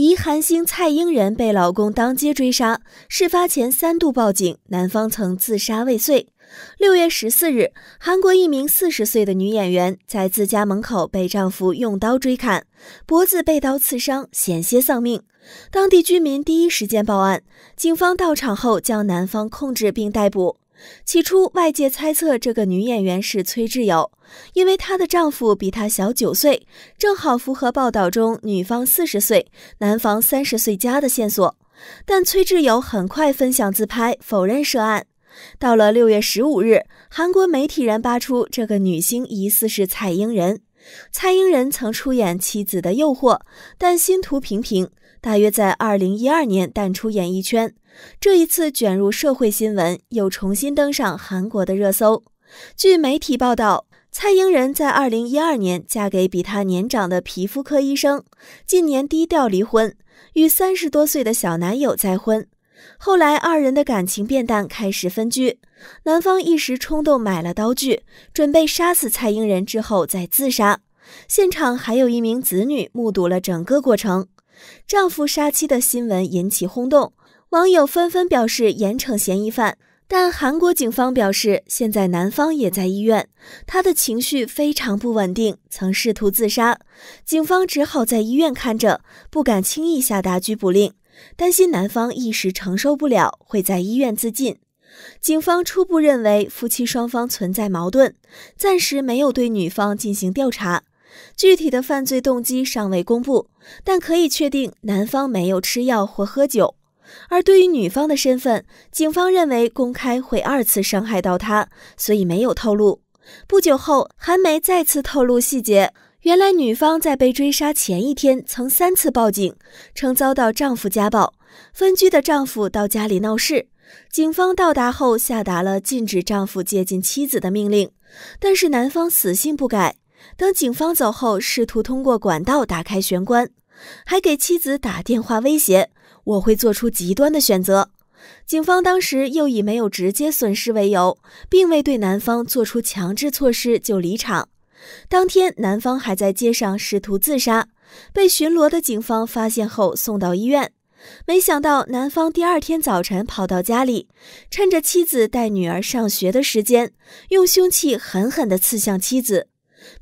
疑韩星蔡英人被老公当街追杀，事发前三度报警，男方曾自杀未遂。六月十四日，韩国一名四十岁的女演员在自家门口被丈夫用刀追砍，脖子被刀刺伤，险些丧命。当地居民第一时间报案，警方到场后将男方控制并逮捕。起初，外界猜测这个女演员是崔智友，因为她的丈夫比她小九岁，正好符合报道中女方四十岁、男方三十岁加的线索。但崔智友很快分享自拍，否认涉案。到了六月十五日，韩国媒体人扒出这个女星疑似是蔡英人。蔡英人曾出演《妻子的诱惑》，但星途平平。大约在二零一二年淡出演艺圈，这一次卷入社会新闻，又重新登上韩国的热搜。据媒体报道，蔡英人在二零一二年嫁给比她年长的皮肤科医生，近年低调离婚，与三十多岁的小男友再婚。后来二人的感情变淡，开始分居。男方一时冲动买了刀具，准备杀死蔡英人之后再自杀。现场还有一名子女目睹了整个过程。丈夫杀妻的新闻引起轰动，网友纷纷表示严惩嫌疑犯。但韩国警方表示，现在男方也在医院，他的情绪非常不稳定，曾试图自杀。警方只好在医院看着，不敢轻易下达拘捕令，担心男方一时承受不了，会在医院自尽。警方初步认为夫妻双方存在矛盾，暂时没有对女方进行调查。具体的犯罪动机尚未公布，但可以确定男方没有吃药或喝酒。而对于女方的身份，警方认为公开会二次伤害到她，所以没有透露。不久后，韩媒再次透露细节，原来女方在被追杀前一天曾三次报警，称遭到丈夫家暴，分居的丈夫到家里闹事。警方到达后，下达了禁止丈夫接近妻子的命令，但是男方死性不改。等警方走后，试图通过管道打开玄关，还给妻子打电话威胁：“我会做出极端的选择。”警方当时又以没有直接损失为由，并未对男方做出强制措施就离场。当天，男方还在街上试图自杀，被巡逻的警方发现后送到医院。没想到，男方第二天早晨跑到家里，趁着妻子带女儿上学的时间，用凶器狠狠地刺向妻子。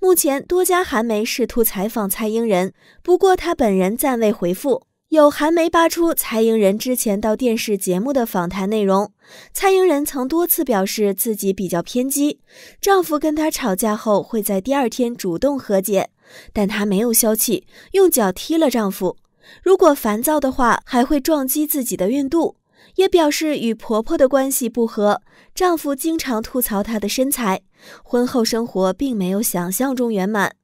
目前，多家韩媒试图采访蔡英人，不过他本人暂未回复。有韩媒扒出蔡英人之前到电视节目的访谈内容，蔡英人曾多次表示自己比较偏激，丈夫跟她吵架后会在第二天主动和解，但她没有消气，用脚踢了丈夫。如果烦躁的话，还会撞击自己的孕肚。也表示与婆婆的关系不和，丈夫经常吐槽她的身材，婚后生活并没有想象中圆满。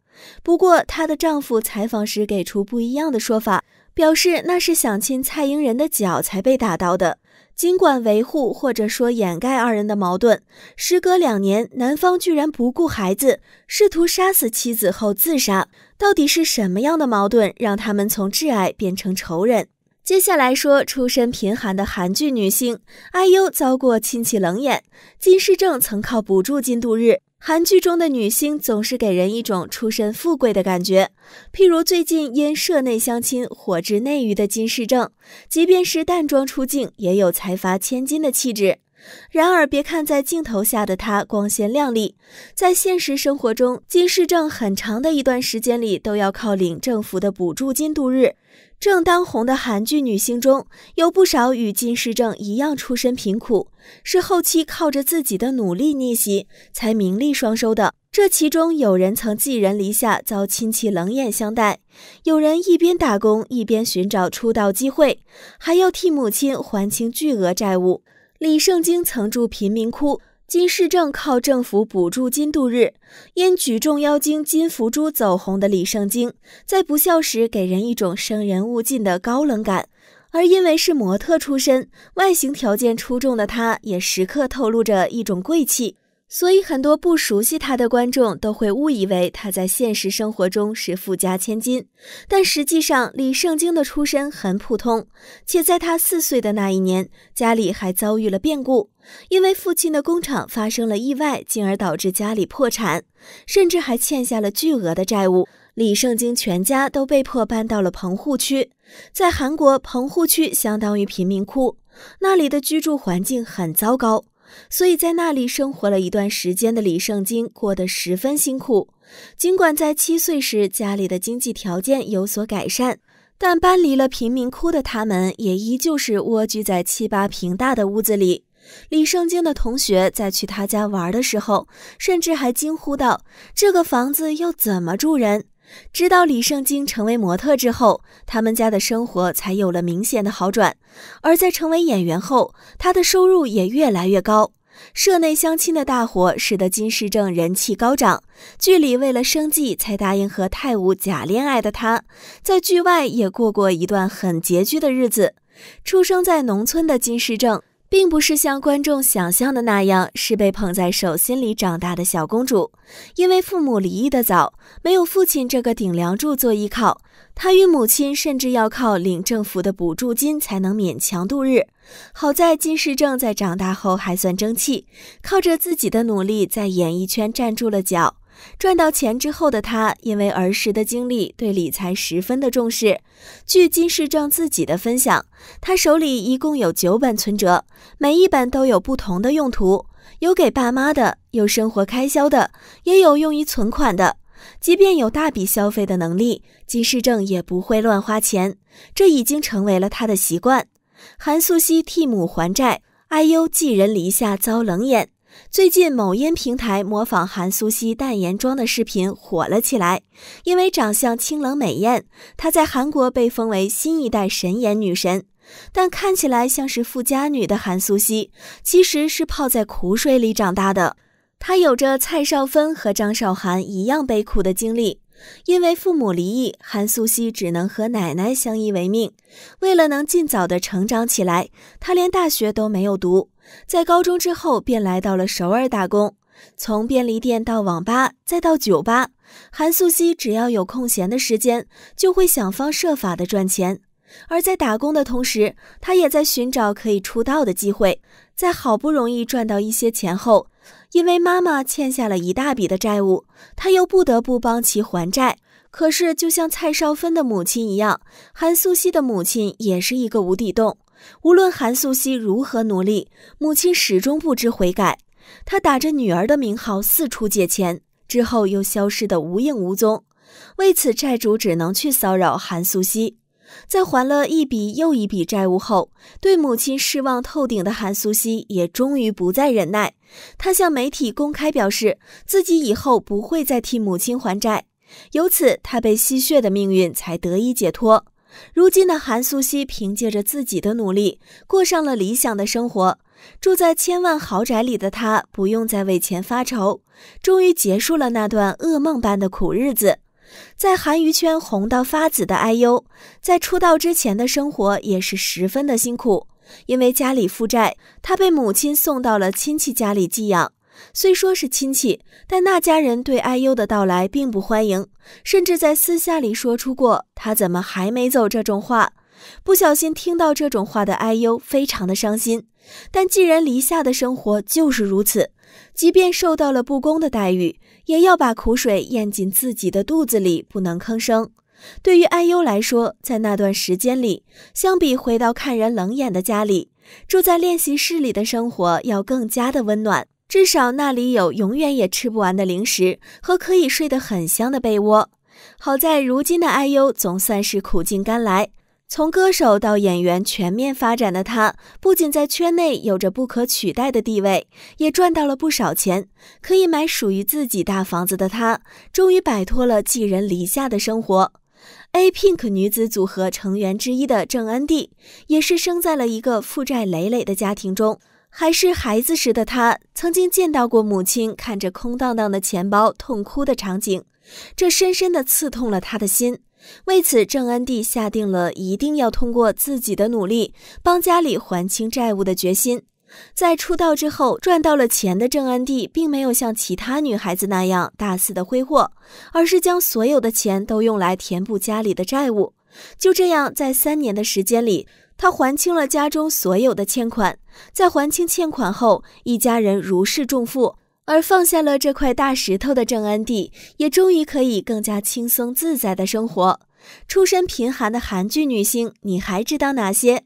不过，她的丈夫采访时给出不一样的说法，表示那是想亲蔡英人的脚才被打到的。尽管维护或者说掩盖二人的矛盾，时隔两年，男方居然不顾孩子，试图杀死妻子后自杀。到底是什么样的矛盾，让他们从挚爱变成仇人？接下来说，出身贫寒的韩剧女星 IU 遭过亲戚冷眼，金世正曾靠补助金度日。韩剧中的女星总是给人一种出身富贵的感觉，譬如最近因社内相亲火至内娱的金世正，即便是淡妆出镜，也有财阀千金的气质。然而，别看在镜头下的她光鲜亮丽，在现实生活中，金世正很长的一段时间里都要靠领政府的补助金度日。正当红的韩剧女星中有不少与金世正一样出身贫苦，是后期靠着自己的努力逆袭才名利双收的。这其中有人曾寄人篱下遭亲戚冷眼相待，有人一边打工一边寻找出道机会，还要替母亲还清巨额债务。李圣经曾住贫民窟。金世正靠政府补助金度日，因举重妖精金福珠走红的李圣经，在不笑时给人一种生人勿近的高冷感，而因为是模特出身、外形条件出众的他，也时刻透露着一种贵气。所以，很多不熟悉他的观众都会误以为他在现实生活中是富家千金，但实际上，李圣经的出身很普通，且在他四岁的那一年，家里还遭遇了变故，因为父亲的工厂发生了意外，进而导致家里破产，甚至还欠下了巨额的债务。李圣经全家都被迫搬到了棚户区，在韩国棚户区相当于贫民窟，那里的居住环境很糟糕，所以在那里生活了一段时间的李圣经过得十分辛苦。尽管在七岁时家里的经济条件有所改善，但搬离了贫民窟的他们也依旧是蜗居在七八平大的屋子里。李圣经的同学在去他家玩的时候，甚至还惊呼道：“这个房子要怎么住人？”直到李圣经成为模特之后，他们家的生活才有了明显的好转。而在成为演员后，他的收入也越来越高。社内相亲的大火使得金世正人气高涨，剧里为了生计才答应和泰武假恋爱的他，在剧外也过过一段很拮据的日子。出生在农村的金世正。并不是像观众想象的那样，是被捧在手心里长大的小公主。因为父母离异的早，没有父亲这个顶梁柱做依靠，她与母亲甚至要靠领政府的补助金才能勉强度日。好在金世正在长大后还算争气，靠着自己的努力在演艺圈站住了脚。赚到钱之后的他，因为儿时的经历，对理财十分的重视。据金世正自己的分享，他手里一共有九本存折，每一本都有不同的用途，有给爸妈的，有生活开销的，也有用于存款的。即便有大笔消费的能力，金世正也不会乱花钱，这已经成为了他的习惯。韩素汐替母还债，IU 寄人篱下遭冷眼。最近，某音平台模仿韩素汐淡颜妆的视频火了起来。因为长相清冷美艳，她在韩国被封为新一代神颜女神。但看起来像是富家女的韩素汐，其实是泡在苦水里长大的。她有着蔡少芬和张韶涵一样悲苦的经历。因为父母离异，韩素汐只能和奶奶相依为命。为了能尽早的成长起来，她连大学都没有读。在高中之后，便来到了首尔打工，从便利店到网吧，再到酒吧。韩素汐只要有空闲的时间，就会想方设法的赚钱。而在打工的同时，她也在寻找可以出道的机会。在好不容易赚到一些钱后，因为妈妈欠下了一大笔的债务，她又不得不帮其还债。可是，就像蔡少芬的母亲一样，韩素汐的母亲也是一个无底洞。无论韩素汐如何努力，母亲始终不知悔改。她打着女儿的名号四处借钱，之后又消失得无影无踪。为此，债主只能去骚扰韩素汐。在还了一笔又一笔债务后，对母亲失望透顶的韩素汐也终于不再忍耐。她向媒体公开表示，自己以后不会再替母亲还债。由此，她被吸血的命运才得以解脱。如今的韩素汐凭借着自己的努力，过上了理想的生活。住在千万豪宅里的她，不用再为钱发愁，终于结束了那段噩梦般的苦日子。在韩娱圈红到发紫的 IU，在出道之前的生活也是十分的辛苦。因为家里负债，她被母亲送到了亲戚家里寄养。虽说是亲戚，但那家人对 IU 的到来并不欢迎，甚至在私下里说出过“他怎么还没走”这种话。不小心听到这种话的 IU 非常的伤心。但寄人篱下的生活就是如此，即便受到了不公的待遇，也要把苦水咽进自己的肚子里，不能吭声。对于 IU 来说，在那段时间里，相比回到看人冷眼的家里，住在练习室里的生活要更加的温暖。至少那里有永远也吃不完的零食和可以睡得很香的被窝。好在如今的 IU 总算是苦尽甘来。从歌手到演员全面发展的他，不仅在圈内有着不可取代的地位，也赚到了不少钱，可以买属于自己大房子的他，终于摆脱了寄人篱下的生活。A Pink 女子组合成员之一的郑恩地，也是生在了一个负债累累的家庭中。还是孩子时的他，曾经见到过母亲看着空荡荡的钱包痛哭的场景，这深深地刺痛了他的心。为此，郑安地下定了一定要通过自己的努力帮家里还清债务的决心。在出道之后赚到了钱的郑恩地，并没有像其他女孩子那样大肆的挥霍，而是将所有的钱都用来填补家里的债务。就这样，在三年的时间里，他还清了家中所有的欠款。在还清欠款后，一家人如释重负。而放下了这块大石头的郑恩地，也终于可以更加轻松自在的生活。出身贫寒的韩剧女星，你还知道哪些？